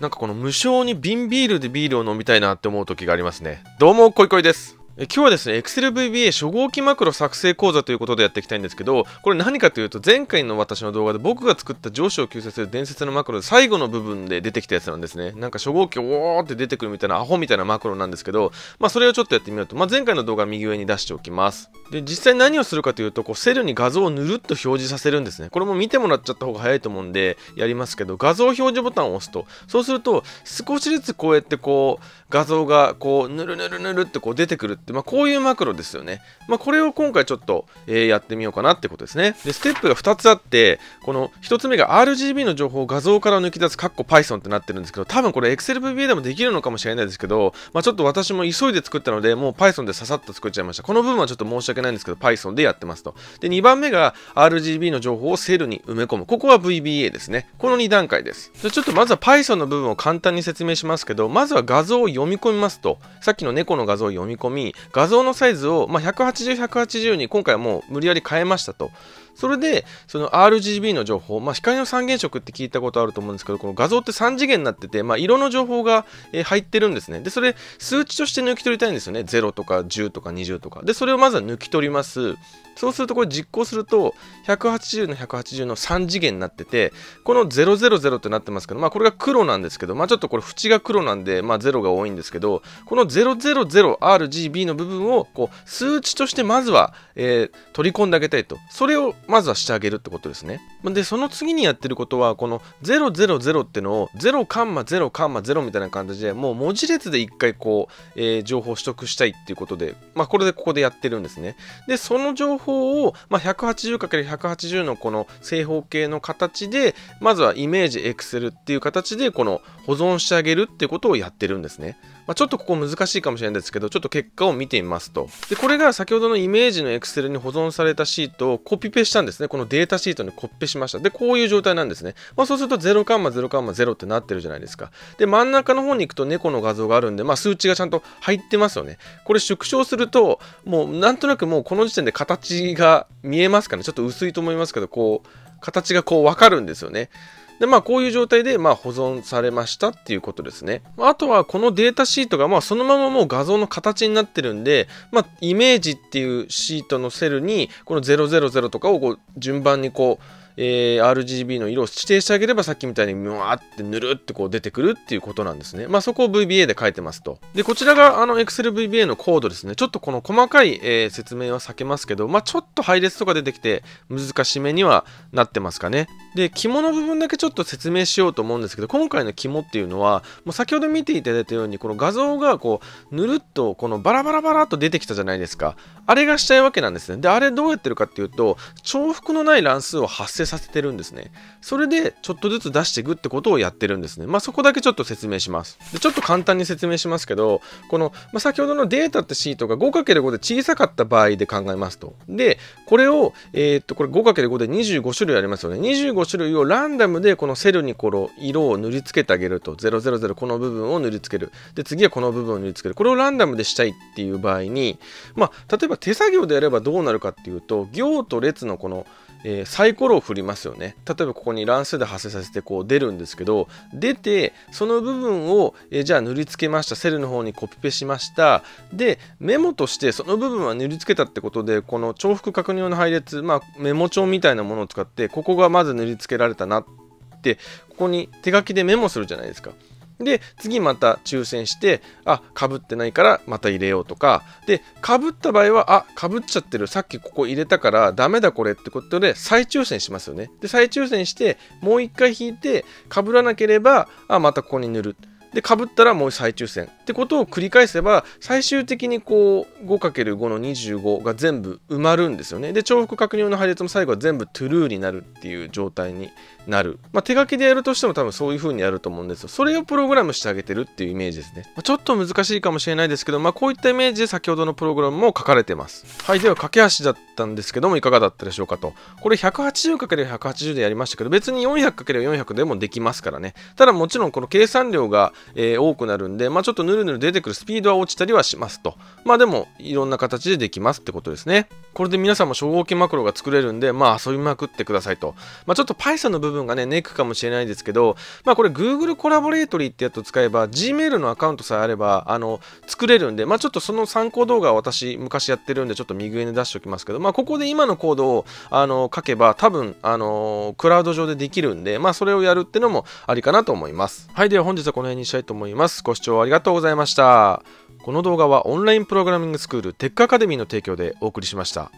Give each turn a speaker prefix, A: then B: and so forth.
A: なんかこの無償に瓶ビールでビールを飲みたいなって思う時がありますね。どうも、こいこいです。え今日はですね、ExcelVBA 初号機マクロ作成講座ということでやっていきたいんですけど、これ何かというと、前回の私の動画で僕が作った上司を救済する伝説のマクロで最後の部分で出てきたやつなんですね。なんか初号機おーって出てくるみたいなアホみたいなマクロなんですけど、まあそれをちょっとやってみようと。まあ前回の動画右上に出しておきます。で、実際何をするかというと、こうセルに画像をぬるっと表示させるんですね。これも見てもらっちゃった方が早いと思うんで、やりますけど、画像表示ボタンを押すと、そうすると少しずつこうやってこう、画像がこう、ぬるぬるぬるってこう出てくるって、まあこういうマクロですよね。まあ、これを今回ちょっと、えー、やってみようかなってことですね。で、ステップが2つあって、この1つ目が RGB の情報を画像から抜き出す、カッコ Python ってなってるんですけど、多分これ ExcelVBA でもできるのかもしれないですけど、まあ、ちょっと私も急いで作ったので、もう Python でささっと作っちゃいました。この部分はちょっと申し訳ないんですけど、Python でやってますと。で、2番目が RGB の情報をセルに埋め込む。ここは VBA ですね。この2段階です。でちょっとまずは Python の部分を簡単に説明しますけど、まずは画像を読み込みますと、さっきの猫の画像を読み込み、画像のサイズを、まあ、180 180、に今回はもう無理やり変えましたと。それで、その RGB の情報、まあ、光の三原色って聞いたことあると思うんですけど、この画像って3次元になってて、まあ、色の情報が、入ってるんですね。で、それ、数値として抜き取りたいんですよね。0とか10とか20とか。で、それをまずは抜き取ります。そうすると、これ実行すると、180の180の3次元になってて、この000ってなってますけど、まあ、これが黒なんですけど、まあ、ちょっとこれ縁が黒なんで、まあ、0が多いんですけど、この 000RGB の部分を、こう、数値としてまずは、えー、取り込んであげたいと。それをまずはしてあげるってことですね。で、その次にやってることは、この000ってのを0カンマ0カンマ0みたいな感じで、もう文字列で一回こう、えー、情報を取得したいっていうことで、まあ、これでここでやってるんですね。で、その情報を、まあ、180×180 のこの正方形の形で、まずはイメージ Excel っていう形で、この保存してあげるっていうことをやってるんですね。まあ、ちょっとここ難しいかもしれないですけど、ちょっと結果を見てみますと。で、これが先ほどのイメージの Excel に保存されたシートをコピペしてしたんですね。このデータシートにコッペしました。で、こういう状態なんですね。まあ、そうすると0カンマ0カンマ0ってなってるじゃないですか。で、真ん中の方に行くと猫の画像があるんで、まあ、数値がちゃんと入ってますよね。これ縮小すると、もうなんとなくもうこの時点で形が見えますかね。ちょっと薄いと思いますけど、こう、形がこうわかるんですよね。で、まあ、こういう状態で、まあ、保存されましたっていうことですね。あとは、このデータシートが、まあ、そのままもう画像の形になってるんで、まあ、イメージっていうシートのセルに、この000とかをこう順番にこう、えー、RGB の色を指定してあげればさっきみたいにムワーってぬるってこう出てくるっていうことなんですね。まあそこを VBA で書いてますと。で、こちらがあの ExcelVBA のコードですね。ちょっとこの細かい、えー、説明は避けますけど、まあちょっと配列とか出てきて難しめにはなってますかね。で、肝の部分だけちょっと説明しようと思うんですけど、今回の肝っていうのは、もう先ほど見ていただいたように、この画像がこう、ぬるっとこのバラバラバラっと出てきたじゃないですか。あれがしたいわけなんですね。で、あれどうやってるかっていうと、重複のない乱数を発生させてるんですね。それで、ちょっとずつ出していくってことをやってるんですね。まあ、そこだけちょっと説明します。でちょっと簡単に説明しますけど、この、まあ、先ほどのデータってシートが 5×5 で小さかった場合で考えますと。で、これを、えー、っと、これ 5×5 で25種類ありますよね。25種類をランダムでこのセルにこの色を塗りつけてあげると。000この部分を塗りつける。で、次はこの部分を塗りつける。これをランダムでしたいっていう場合に、まあ、例えば手作業でやればどうなるかっていうと、行と列のこの、えー、サイコロを振りますよね。例えばここに乱数で発生させてこう出るんですけど、出て、その部分を、えー、じゃあ塗りつけました。セルの方にコピペしました。で、メモとしてその部分は塗りつけたってことで、この重複確認用の配列、まあ、メモ帳みたいなものを使って、ここがまず塗りつけられたなって、ここに手書きでメモするじゃないですか。で、次また抽選して、あ、かぶってないからまた入れようとか、で、かぶった場合は、あ、かぶっちゃってる、さっきここ入れたからダメだこれってことで再抽選しますよね。で、再抽選して、もう一回引いて、かぶらなければ、あ、またここに塗る。で、かぶったらもう再抽選。ってことを繰り返せば、最終的にこう、5×5 の25が全部埋まるんですよね。で、重複確認の配列も最後は全部トゥルーになるっていう状態になる。まあ、手書きでやるとしても多分そういう風にやると思うんですよ。それをプログラムしてあげてるっていうイメージですね。まあ、ちょっと難しいかもしれないですけど、まあ、こういったイメージで先ほどのプログラムも書かれてます。はい、では駆け足だったんですけども、いかがだったでしょうかと。これ 180×180 でやりましたけど、別に 400×400 でもできますからね。ただもちろんこの計算量がえー、多くなるんで、まあ、ちょっとぬるぬる出てくるスピードは落ちたりはしますと。まあでも、いろんな形でできますってことですね。これで皆さんも初号機マクロが作れるんで、まあ遊びまくってくださいと。まあちょっと Python の部分がね、ネックかもしれないですけど、まあこれ Google コラボレートリーってやつを使えば、Gmail のアカウントさえあれば、あの、作れるんで、まあちょっとその参考動画は私昔やってるんで、ちょっと右上に出しておきますけど、まあここで今のコードを、あの、書けば、多分、あの、クラウド上でできるんで、まあそれをやるってのもありかなと思います。はい、では本日はこの辺にしたいと思います。ご視聴ありがとうございました。この動画はオンラインプログラミングスクールテックアカデミーの提供でお送りしました。